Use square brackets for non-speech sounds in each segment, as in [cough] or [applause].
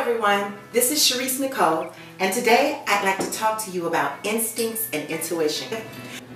everyone, this is Cherise Nicole, and today I'd like to talk to you about instincts and intuition.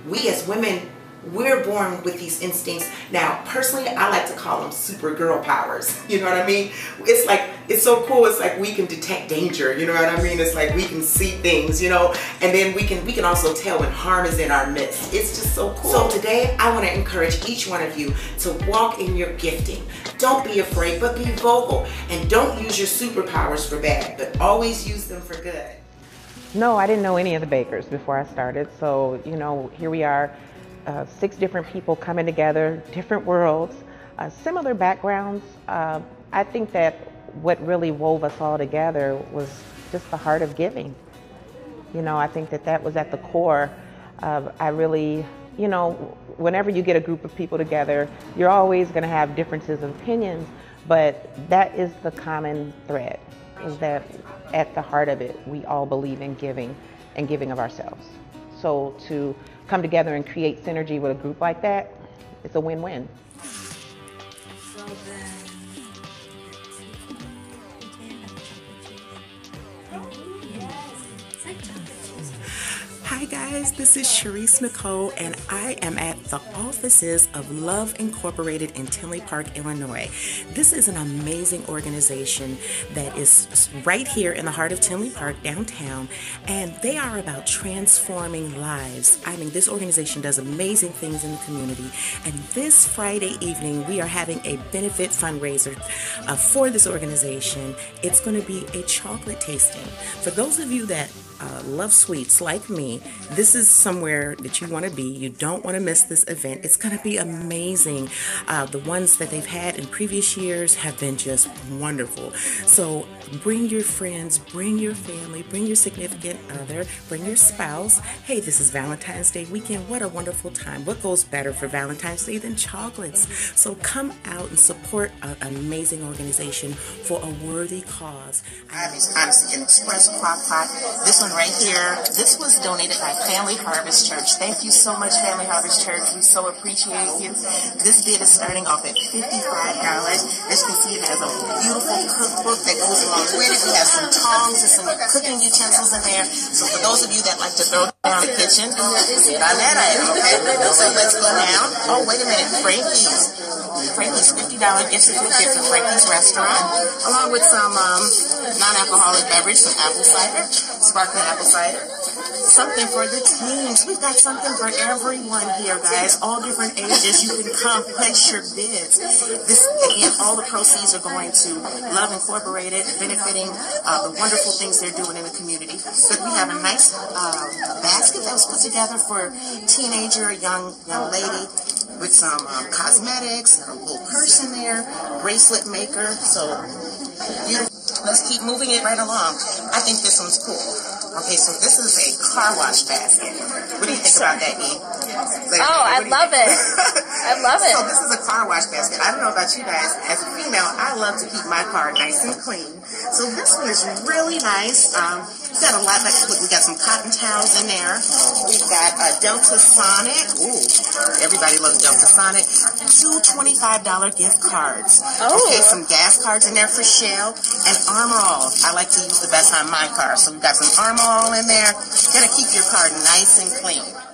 We as women we're born with these instincts. Now, personally, I like to call them super girl powers. [laughs] You know what I mean? It's like, it's so cool. It's like we can detect danger. You know what I mean? It's like we can see things, you know, and then we can, we can also tell when harm is in our midst. It's just so cool. So today, I want to encourage each one of you to walk in your gifting. Don't be afraid, but be vocal. And don't use your superpowers for bad, but always use them for good. No, I didn't know any of the bakers before I started. So, you know, here we are uh, six different people coming together, different worlds, uh, similar backgrounds. Uh, I think that what really wove us all together was just the heart of giving. You know, I think that that was at the core. Of, I really, you know, whenever you get a group of people together, you're always going to have differences of opinions, but that is the common thread, is that at the heart of it, we all believe in giving and giving of ourselves. So to come together and create synergy with a group like that, it's a win-win. Hi guys, this is Cherise Nicole and I am at the offices of Love Incorporated in Tinley Park, Illinois. This is an amazing organization that is right here in the heart of Tinley Park downtown and they are about transforming lives. I mean, this organization does amazing things in the community and this Friday evening we are having a benefit fundraiser uh, for this organization. It's going to be a chocolate tasting. For those of you that uh, love sweets like me, this is somewhere that you want to be. You don't want to miss this event. It's going to be amazing. Uh, the ones that they've had in previous years have been just wonderful. So bring your friends, bring your family, bring your significant other, bring your spouse. Hey, this is Valentine's Day weekend. What a wonderful time. What goes better for Valentine's Day than chocolates? So come out and support an amazing organization for a worthy cause. I Honestly, an express crock pot. This one right here, this was donated by Family Harvest Church. Thank you so much, Family Harvest Church. We so appreciate you. This bid is starting off at $55. As you can see, it has a beautiful cookbook that goes along with it. We have some tongs and some cooking utensils in there. So for those of you that like to throw down the kitchen, bid on that item, okay? So let's go down. Oh, wait a minute. Frankie's. Frankie's $50 gift certificate for Frankie's restaurant, along with some um, non-alcoholic beverage, some apple cider, sparkling apple cider. Something for the teens. We've got something for everyone here, guys. All different ages. You can come place your bids. This again, all the proceeds are going to Love Incorporated, benefiting uh, the wonderful things they're doing in the community. But we have a nice uh, basket that was put together for teenager, young young lady with some um, cosmetics and a little purse in there, bracelet maker. So beautiful. Let's keep moving it right along. I think this one's cool. Okay, so this is a car wash basket. What do you think about that, E? Like, oh, I love it. [laughs] I love it. So this is a car wash basket. I don't know about you guys. As a female, I love to keep my car nice and clean. So this one is really nice. Um, we got a lot. Like, look, we got some cotton towels in there. We've got a Delta Sonic. Ooh, everybody loves Delta Sonic. Two $25 gift cards. Oh. Okay, some gas cards in there for Shell and Armor All. I like to use the best on my car. So we've got some Armor All in there. Gotta keep your car nice and clean.